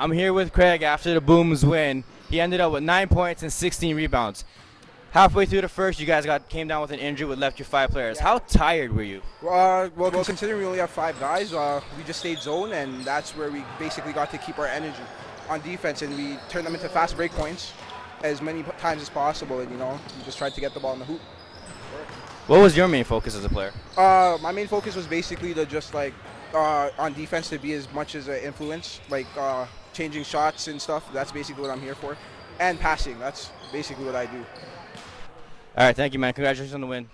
I'm here with Craig after the Booms win. He ended up with nine points and 16 rebounds. Halfway through the first, you guys got came down with an injury, with left your five players. Yeah. How tired were you? Uh, well, well, considering we only have five guys, uh, we just stayed zone, and that's where we basically got to keep our energy on defense, and we turned them into fast break points as many times as possible, and you know, we just tried to get the ball in the hoop. What was your main focus as a player? Uh, my main focus was basically to just like uh, on defense to be as much as an influence, like uh, changing shots and stuff. That's basically what I'm here for, and passing. That's basically what I do. All right, thank you, man. Congratulations on the win.